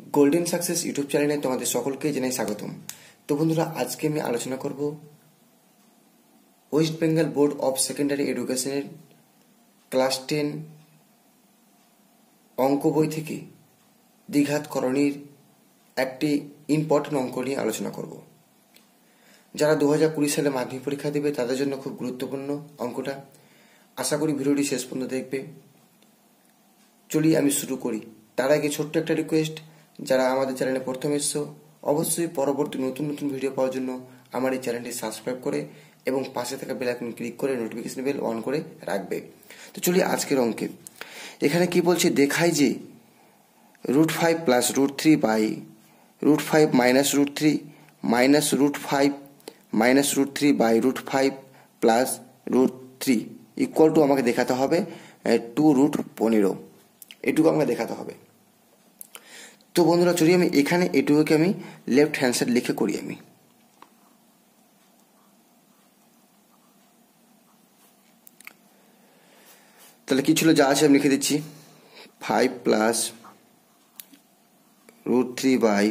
Golden success YouTube চ্যানেলে তোমাদের সকলকে জানাই স্বাগতম। তো বন্ধুরা, আজকে আমি আলোচনা করব West Bengal board of secondary এডুকেশনের ক্লাস টেন অঙ্ক বই থেকে দ্বিঘাত করণীর একটি ইম্পর্টেন্ট অঙ্ক নিয়ে আলোচনা করব। যারা দু হাজার কুড়ি সালে মাধ্যমিক পরীক্ষা দেবে, তাদের জন্য খুব গুরুত্বপূর্ণ অঙ্কটা। আশা করি ভিডিওটি শেষ পর্যন্ত দেখবে। চলি, আমি শুরু করি। তার আগে ছোট্ট একটা রিকোয়েস্ট যারা আমাদের চ্যানেলে প্রথম এসছো, অবশ্যই পরবর্তী নতুন নতুন ভিডিও পাওয়ার জন্য আমার এই চ্যানেলটি সাবস্ক্রাইব করে এবং পাশে থাকা বেল আইকন ক্লিক করে নোটিফিকেশন বেল অন করে রাখবে। তো চলি আজকের অঙ্কে। এখানে কি বলছে? দেখায় যে root five plus root three by root five minus root three minus root five minus root three by root five plus root three equal to আমাকে দেখাতে হবে টু রুট পনেরো। এটুকু আমাকে দেখাতে হবে। তো বন্ধুরা, চলি আমি এখানে, এটুকুকে আমি লেফট হ্যান্ড সাইড লিখে করি আমি। তাহলে কি ছিল? যা আছে আমি লিখে দিচ্ছি। Five plus root three by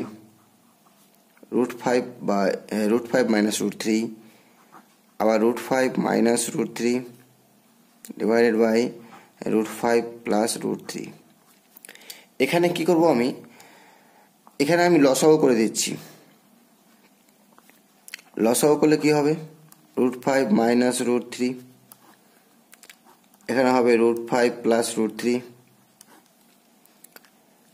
root five by root five minus root three আবার root five minus root three divided by root five plus root three এখানে কি করব আমি? এখানে আমি লসাও করে দিচ্ছি। লসাও করলে কি হবে? Root five minus root three এখানে হবে root five plus root three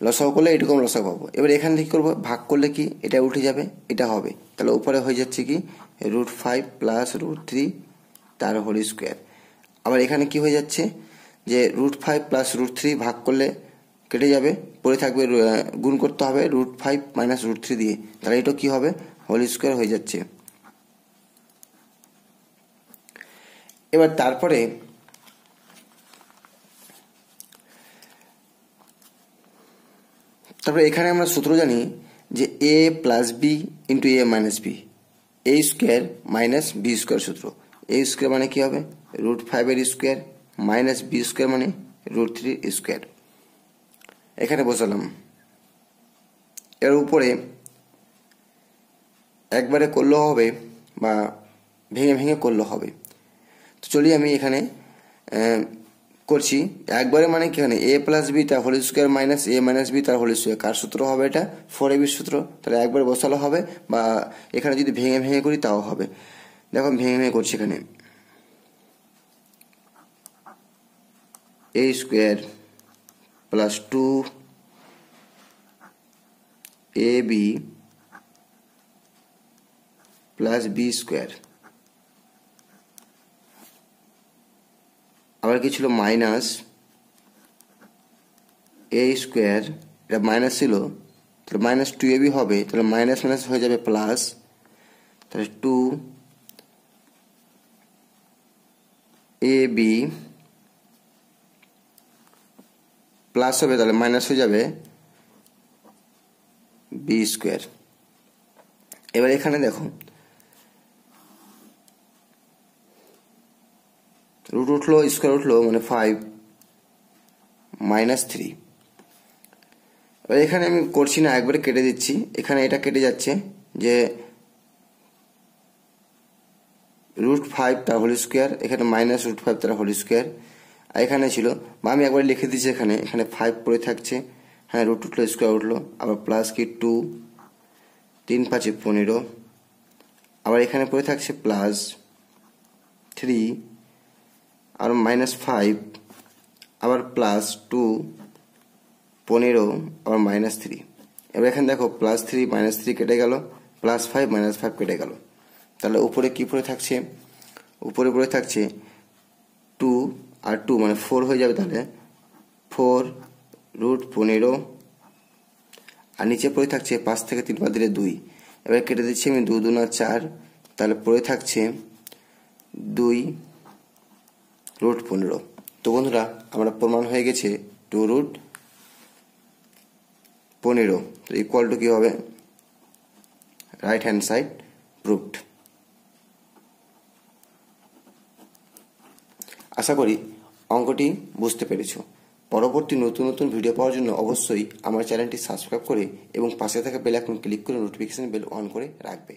লসাও করলে এরকম লসাও পাবো। এবার এখান থেকে করব? ভাগ করলে কি? এটা উঠে যাবে, এটা হবে। তাহলে উপরে হয়ে যাচ্ছে কি? Root five plus root three তার হোল স্কোয়ার আবার এখানে কি হয়ে যাচ্ছে? যে root five plus root three ভাগ করলে কেটে যাবে, পড়ে থাকবে গুণ করতে হবে root five minus root three দিয়ে। তাহলে এটা কি হবে? হোল স্কোয়ার হয়ে যাচ্ছে। এবার তারপরে তারপরে এখানে আমরা সূত্র জানি যে A plus B into A minus B A square minus B square সূত্র। এ স্কোয়ার মানে কি হবে? রুট ফাইভের স্কোয়ার মাইনাস বি স্কোয়ার মানে রুট থ্রি স্কোয়ার এখানে বসালাম। এর উপরে একবারে করলেও হবে বা ভেঙে ভেঙে করলেও হবে। তো চলি আমি এখানে করছি। একবারে মানে কি এখানে? এ প্লাস বি তার whole square minus A minus B তার হোল স্কোয়ার কার সূত্র হবে এটা? ফোর এ বির সূত্র। তাহলে একবারে বসালো হবে বা এখানে যদি ভেঙে ভেঙে করি তাও হবে। দেখো ভেঙে ভেঙে করছি এখানে। A square plus two A B plus B square আবার কি ছিল মাইনাস এ স্কোয়ার এটা মাইনাস ছিল তাহলে মাইনাস টু এ বি হবে তাহলে মাইনাস মাইনাস হয়ে যাবে প্লাস তাহলে টু এ বি প্লাস হবে, তাহলে মাইনাস হয়ে যাবে বি স্কোয়ার এবার এখানে দেখো রুট উঠল স্কোয়ার উঠল মানে ফাইভ মাইনাস থ্রি এবার এখানে আমি করছি না, একবারে কেটে দিচ্ছি। এখানে এটা কেটে যাচ্ছে যে রুট ফাইভ তার হোল স্কোয়ার এখানে মাইনাস রুট ফাইভ তার হোল স্কোয়ার এখানে ছিল বা আমি একবার লিখে দিচ্ছি এখানে এখানে ফাইভ পড়ে থাকছে। হ্যাঁ রুট উঠল স্কোয়ার উঠল আবার প্লাস কি টু তিন পাঁচে পনেরো, আবার এখানে পড়ে থাকছে প্লাস থ্রি আর মাইনাস ফাইভ আবার প্লাস টু পনেরো, আবার মাইনাস থ্রি এবার এখানে দেখো প্লাস থ্রি মাইনাস থ্রি কেটে গেল প্লাস ফাইভ মাইনাস ফাইভ কেটে গেল। তাহলে উপরে কি পড়ে থাকছে? উপরে পড়ে থাকছে টু আর টু মানে ফোর হয়ে যাবে তাহলে ফোর রুট পনেরো আর নিচে পড়ে থাকছে পাঁচ থেকে তিন বাদ দিলে দুই। এবার কেটে দিচ্ছি আমি দু দুনা চার, তাহলে পড়ে থাকছে দুই রুট পনেরো। তো বন্ধুরা, আমরা প্রমাণ হয়ে গেছে টু রুট পনেরো। তো ইকুয়াল টু কী হবে? রাইট হ্যান্ড সাইড প্রুফড আশা করি অঙ্কটি বুঝতে পেরেছ। পরবর্তী নতুন নতুন ভিডিও পাওয়ার জন্য অবশ্যই আমার চ্যানেলটি সাবস্ক্রাইব করে এবং পাশে থাকা বেল আইকন ক্লিক করে নোটিফিকেশন বেল অন করে রাখবে।